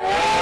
रेलगाड़ी